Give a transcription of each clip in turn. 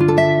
you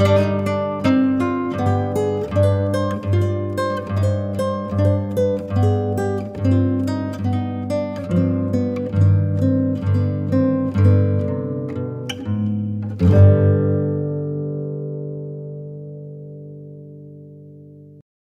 Música